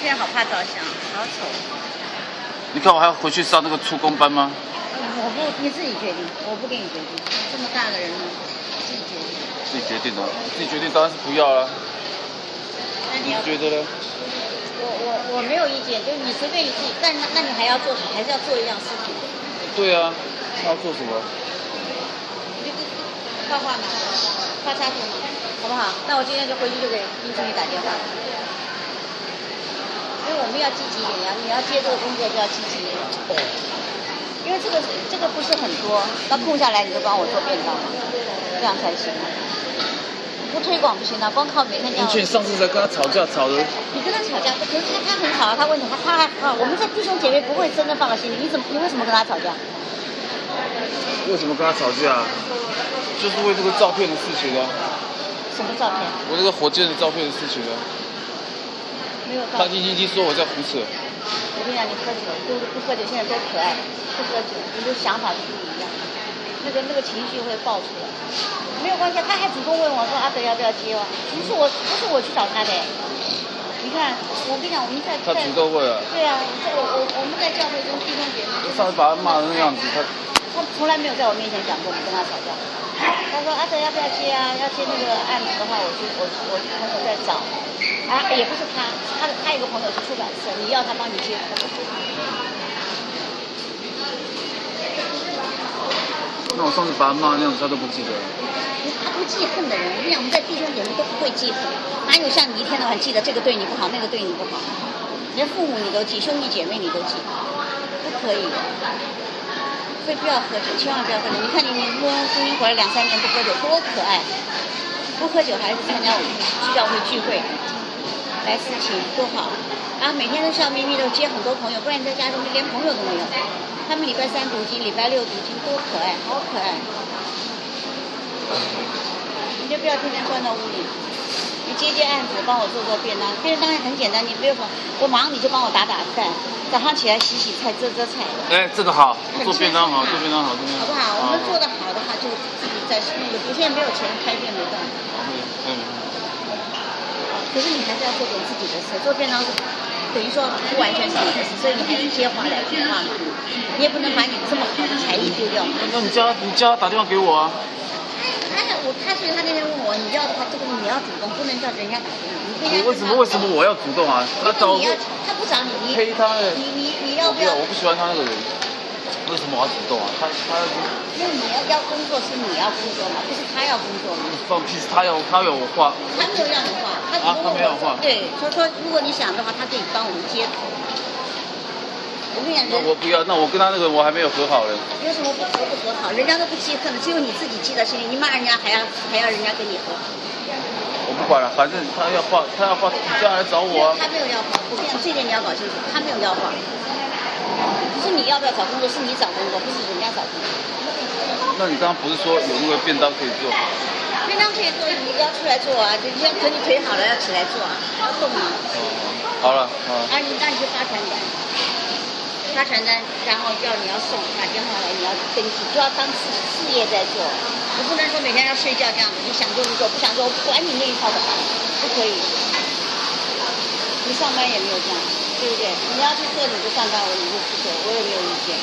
现在好怕照相，好丑。你看我还要回去上那个出工班吗？我不，你自己决定，我不给你决定。这么大的人了，自己决定。自己决定的，自己决定当然是不要了。那你要，觉得呢？我我我没有意见，就是你随便你自己，但那那你还要做，还是要做一样事情。对啊，那要做什么？画画嘛，画插图嘛，好不好？那我今天就回去就给丁经理打电话。我们要积极一点呀，你要接这个工作就要积极一点。因为这个这个不是很多，那空下来你就帮我做便当嘛，这样才行。不推广不行啊，光靠每天这样。而且上次在跟他吵架吵的。你跟他吵架，可是他他很吵啊，他问什么？他还啊，我们这弟兄姐妹不会真的放在心里。你怎么你为什么跟他吵架？为什么跟他吵架？就是为这个照片的事情啊。什么照片？我这个火箭的照片的事情啊。没有。他叽叽叽说我在胡扯。我跟你讲，你喝酒都不喝酒，现在多可爱。不喝酒，你的想法就不一样，那个那个情绪会爆出来。没有关系，他还主动问我说：“阿德要不要接我？”不是我，不是我去找他的。你看，我跟你讲，我们在他主动问啊。对啊，我我我们在教会中弟兄姐妹。上次把他骂成那样子，他。他从来没有在我面前讲过你跟他吵架。他说：“阿德要不要接啊？要接那个案子的话，我就我我朋友在找。啊，也不是他，他的他有个朋友是出版社，你要他帮你接。”那我上次把他骂那样子，他都不记得。他不记恨的人，我跟你讲，我们在弟兄姐妹都不会记恨，哪有像你一天到晚记得这个对你不好，那个对你不好？连父母你都记，兄弟姐妹你都记，不可以。不要喝酒，千万不要喝酒。你看你你婚婚姻活了两三年不喝酒，多可爱！不喝酒还是参加我们教会聚会，来事情多好。然后每天都笑眯眯的接很多朋友，不然在家中连朋友都没有。他们礼拜三读经，礼拜六读经，多可爱，好可爱。你就不要天天关到屋里，你接接案子，帮我做做便当。便当也很简单，你不用我忙你就帮我打打饭。早上起来洗洗菜、遮遮菜。哎，这个好，做便当好，做便当好，做便当好。不好？我们做的好的话，就自己在那个，我现在没有钱开店，没办法。嗯。可是你还是要做点自己的事，做便当是等于说不完全是你的事，所以你还是接话来接话嘛。你也不能把你这么好的才艺丢掉。那你叫他，你叫他打电话给我啊。他所以他那天问我，你要的话，这个你要主动，不能叫人家打给你。你为什么为什么我要主动啊？他找我。他不找你，你你你你要不要？我不喜欢他那个人。为什么我要主动啊？他他要。因为你要要工作是你要工作嘛，不是他要工作嘛。放屁！他要他要我画。他没有让你画，他啊，他没有画。对，他说如果你想的话，他可以帮我们接。我跟你讲，那我不要，那我跟他那个我还没有和好呢。有什么不和不和好？人家都不记恨的，只有你自己记在心里。你骂人家还要还要人家跟你和好。我不管了，反正他要报，他要报，你叫他来找我啊。他没有要报，我跟你讲，这点你要搞清楚，他没有要画。只是你要不要找工作，是你找工作，不是人家找工作。那你刚刚不是说有那个便当可以做？便当可以做，你要出来做啊！你要等你腿好了要起来做啊，要动啊。哦，好了，好。啊，你那你就发传单，发传单，然后叫你要送，打电话来你要登记，就要当自己事业在做。你不能说每天要睡觉这样子，你想做就做，不想做我管你那一套的，不可以。你上班也没有这样，对不对？你要去做你就上班，我你就去做，我也没有意见。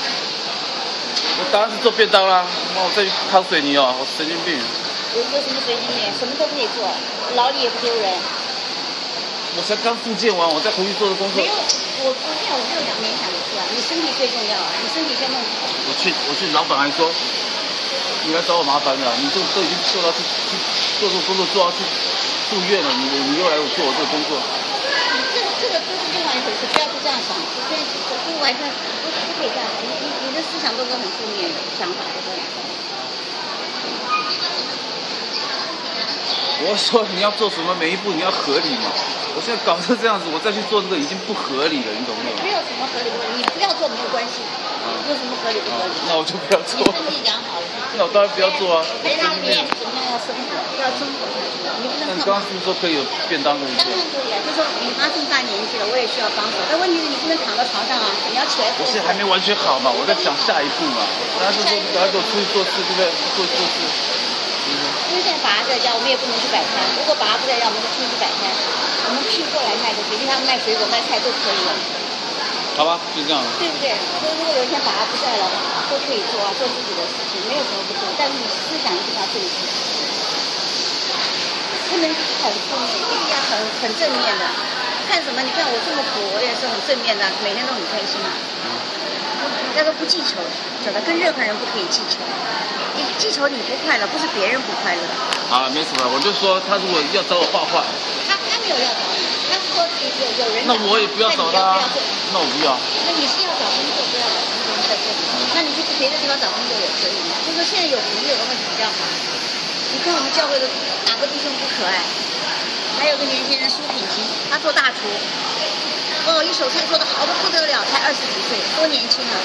我当然是做便当啦，妈我再去扛水泥哦，我神经病。有有什么神经病？什么都可以做，劳力也不丢人。我才刚复健完，我再回去做的工作。没有，我我没有，我没有想勉强你做啊，你身体最重要啊，你身体先弄好。我去，我去，老板还说。你来找我麻烦的，你都都已经做到去去做这个工作做到去住院了，你你又来我做我这个工作。这这个都是另外一回事，不要去这样想，这这不完全不不可以这样，你你你的思想都是很负面的想法，都是。我说你要做什么，每一步你要合理嘛。我现在搞成这样子，我再去做这个已经不合理了，你懂没有？没有什么合理不合理，你不要做没有关系。有什么合理不合理？那我就不要做。你身体养好了。那我当然不要做啊。陪么样要生活？要生活下去。你不能。那你刚刚是不是说可以有便当可以当然可以啊，就说你妈这么大年纪了，我也需要帮手。但问题是你不能躺在床上啊，你要起来。我现在还没完全好嘛？我在想下一步嘛。然后就说，然后给我出去做事，对不对？做做事。爸爸在家，我们也不能去摆摊。如果爸爸不在家，我们就出去摆摊。我们批过来卖的随便他们卖水果卖菜都可以了，好吧，就这样了。对不对？所以如果有一天爸爸不在了，都可以做啊，做自己的事情，没有什么不做。但是你思想一定要正确，不能很负面，一定要很很正面的。看什么？你看我这么苦，我也是很正面的，每天都很开心啊。叫做不记仇，晓得？跟任何人不可以记仇。你记仇你不快乐，不是别人不快乐。啊，没什么，我就说他如果要找我画画，他他没有要找你，他说有有人找那我也不要找他那我不要。那你是要找工作，不要找工作在这里。那你去别的地方找工作也可以嘛。就说现在有朋友的话就比较好。你看我们教会的哪个弟兄不可爱？还有个年轻人苏品琴，他做大厨，哦，一手菜做的好的不得了，才二十几岁，多年轻啊！